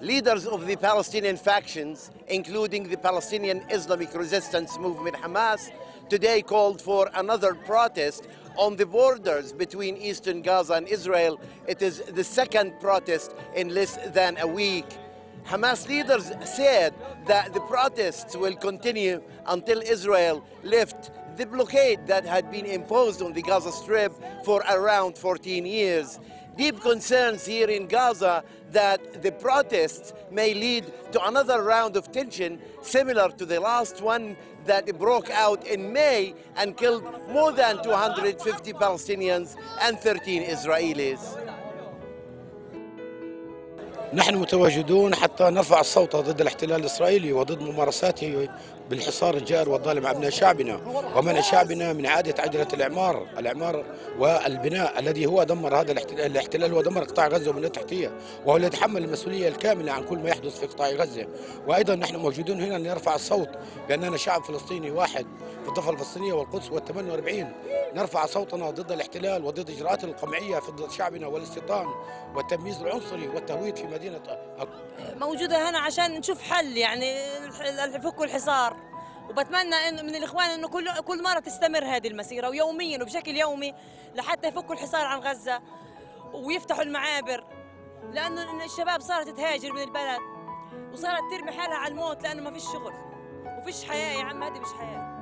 Leaders of the Palestinian factions, including the Palestinian Islamic Resistance Movement Hamas, today called for another protest on the borders between eastern Gaza and Israel. It is the second protest in less than a week. Hamas leaders said that the protests will continue until Israel lifts the blockade that had been imposed on the Gaza Strip for around 14 years. Deep concerns here in Gaza that the protests may lead to another round of tension similar to the last one that broke out in May and killed more than 250 Palestinians and 13 Israelis. نحن متواجدون حتى نرفع الصوت ضد الاحتلال الإسرائيلي وضد ممارساته بالحصار الجائر والظالم على شعبنا. ومنع شعبنا من إعادة عجلة الإعمار الإعمار والبناء الذي هو دمر هذا الاحتلال الاحتلال هو دمر قطاع غزة ومن التحتية. وهو الذي يتحمل المسؤولية الكاملة عن كل ما يحدث في قطاع غزة. وأيضا نحن موجودون هنا لنرفع الصوت بأننا شعب فلسطيني واحد في الضفة الفلسطينية والقدس وال 48 نرفع صوتنا ضد الاحتلال وضد إجراءات القمعية ضد شعبنا والاستيطان والتمييز العنصري والتهويد في مدينة موجودة هنا عشان نشوف حل يعني يفكوا الحصار وبتمنى انه من الإخوان إنه كل كل مرة تستمر هذه المسيرة ويوميا وبشكل يومي لحتى يفكوا الحصار عن غزة ويفتحوا المعابر. لأنه الشباب صارت تهاجر من البلد وصارت ترمي حالها على الموت لأنه ما فيش شغل. وفيش حياة يا عم هذه مش حياة.